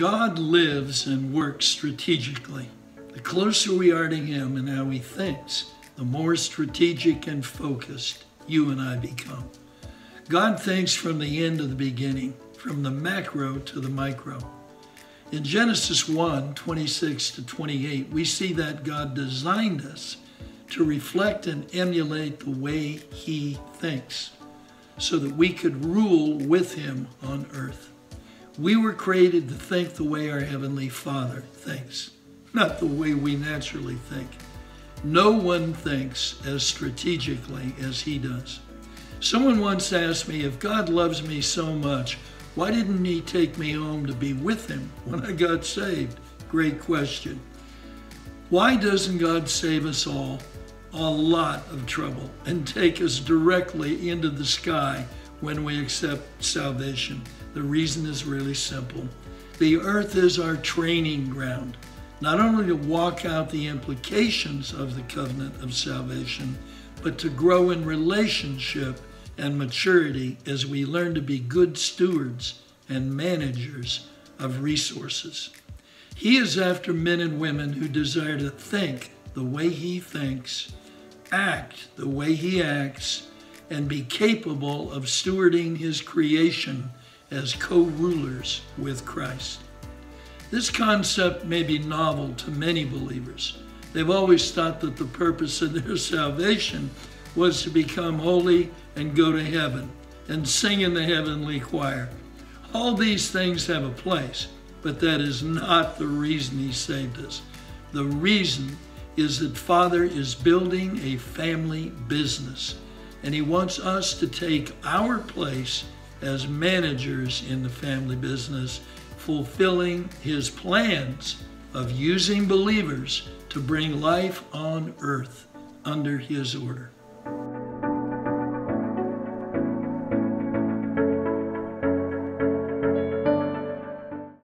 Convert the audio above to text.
God lives and works strategically. The closer we are to Him and how He thinks, the more strategic and focused you and I become. God thinks from the end to the beginning, from the macro to the micro. In Genesis 1 26 to 28, we see that God designed us to reflect and emulate the way He thinks so that we could rule with Him on earth. We were created to think the way our Heavenly Father thinks, not the way we naturally think. No one thinks as strategically as He does. Someone once asked me, if God loves me so much, why didn't He take me home to be with Him when I got saved? Great question. Why doesn't God save us all a lot of trouble and take us directly into the sky when we accept salvation? The reason is really simple. The earth is our training ground, not only to walk out the implications of the covenant of salvation, but to grow in relationship and maturity as we learn to be good stewards and managers of resources. He is after men and women who desire to think the way he thinks, act the way he acts, and be capable of stewarding his creation as co-rulers with Christ. This concept may be novel to many believers. They've always thought that the purpose of their salvation was to become holy and go to heaven and sing in the heavenly choir. All these things have a place, but that is not the reason he saved us. The reason is that Father is building a family business, and he wants us to take our place as managers in the family business, fulfilling his plans of using believers to bring life on earth under his order.